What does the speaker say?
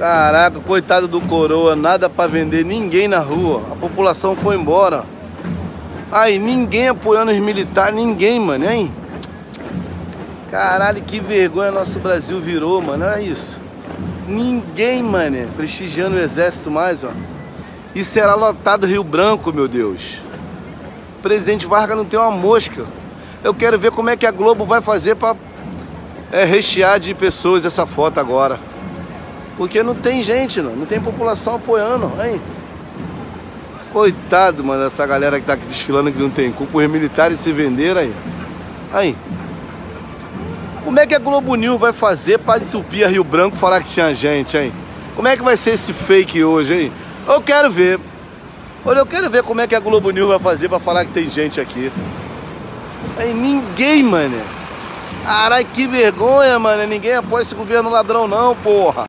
Caraca, coitado do coroa, nada pra vender, ninguém na rua. A população foi embora. Aí, ninguém apoiando os militares, ninguém, mano, hein? Caralho, que vergonha nosso Brasil virou, mano. Olha isso. Ninguém, mano, prestigiando o exército mais, ó. E será lotado Rio Branco, meu Deus. O presidente Vargas não tem uma mosca. Eu quero ver como é que a Globo vai fazer pra é, rechear de pessoas essa foto agora. Porque não tem gente, não, não tem população apoiando. Aí. Coitado, mano, essa galera que tá aqui desfilando que não tem culpa. Os militares se venderam aí. Aí. Como é que a Globo News vai fazer pra entupir a Rio Branco falar que tinha gente, hein? Como é que vai ser esse fake hoje, hein? Eu quero ver. Olha, eu quero ver como é que a Globo News vai fazer pra falar que tem gente aqui. Aí ninguém, mano. Caralho, que vergonha, mano. Ninguém apoia esse governo ladrão, não, porra.